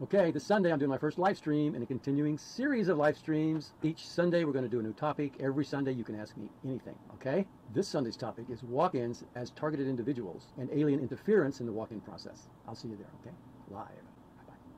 Okay, this Sunday I'm doing my first live stream in a continuing series of live streams. Each Sunday we're going to do a new topic. Every Sunday you can ask me anything, okay? This Sunday's topic is walk-ins as targeted individuals and alien interference in the walk-in process. I'll see you there, okay? Live.